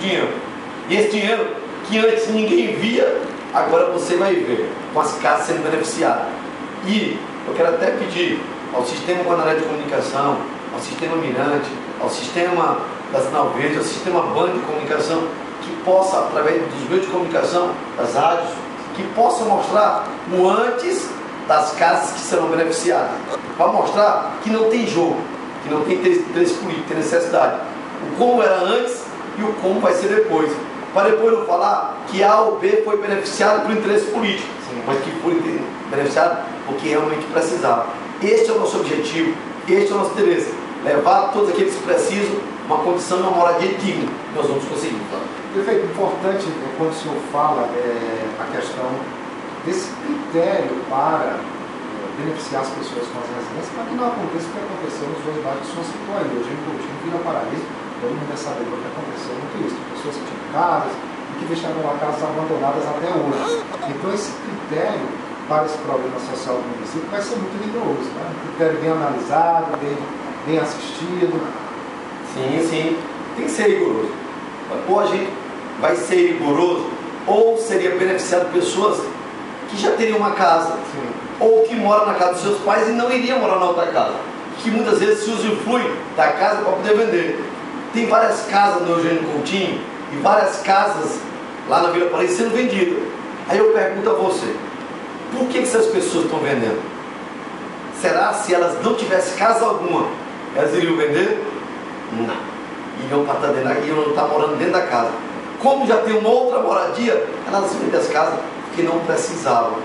dinheiro. E esse dinheiro, que antes ninguém via, agora você vai ver, com as casas sendo beneficiadas. E eu quero até pedir ao Sistema Guanaré de Comunicação, ao Sistema Mirante, ao Sistema da Sinal Verde, ao Sistema Band de Comunicação, que possa, através dos meios de comunicação, das rádios, que possa mostrar o antes das casas que serão beneficiadas. Para mostrar que não tem jogo, que não tem interesse político, tem necessidade. O como era antes e o como vai ser depois. Para depois não falar que A ou B foi beneficiado por interesse político, Sim. mas que foi beneficiado porque realmente precisava. Este é o nosso objetivo, este é o nosso interesse. Levar todos aqueles que precisam uma condição de uma moradia digna. Nós vamos conseguir. Perfeito. Importante é, quando o senhor fala é, a questão desse critério para é, beneficiar as pessoas com as residências, para que não aconteça o que aconteceu nos dois bairros que o senhor citou aí, em Coutinho e Vila Paraíso, todo mundo é sabedor que aconteceu muito isso, pessoas que tinham casas e que deixaram lá casas abandonadas até hoje. Então esse critério para esse problema social do município vai ser muito rigoroso, né? um critério bem analisado, bem, bem assistido. Sim, sim, tem que ser rigoroso. Ou a gente vai ser rigoroso, ou seria beneficiado pessoas que já teriam uma casa, Sim. ou que moram na casa dos seus pais e não iriam morar na outra casa, que muitas vezes se usufrui da casa para poder vender. Tem várias casas no Eugênio Coutinho e várias casas lá na Vila Paraíso sendo vendidas. Aí eu pergunto a você, por que, essas pessoas estão vendendo? Será se elas não tivessem casa alguma, elas iriam vender? Não. Iriam para estar dentro, iriam estar morando dentro da casa. Como já tem uma outra moradia, elas vendem as casas que não precisavam.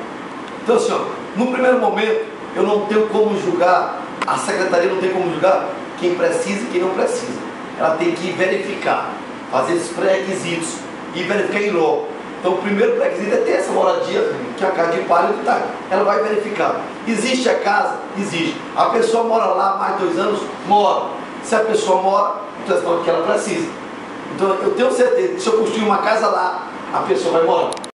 Então, assim, ó, no primeiro momento, eu não tenho como julgar, a secretaria não tem como julgar quem precisa e quem não precisa. Ela tem que verificar, fazer esses pré-requisitos e verificar em loco. Então, o primeiro pré-requisito é ter essa moradia, que é a casa de palha tá. Ela vai verificar. Existe a casa? Existe. A pessoa mora lá mais dois anos? Mora. Se a pessoa mora, então é que ela precisa. Então, eu tenho certeza que se eu construir uma casa lá, a pessoa vai morar.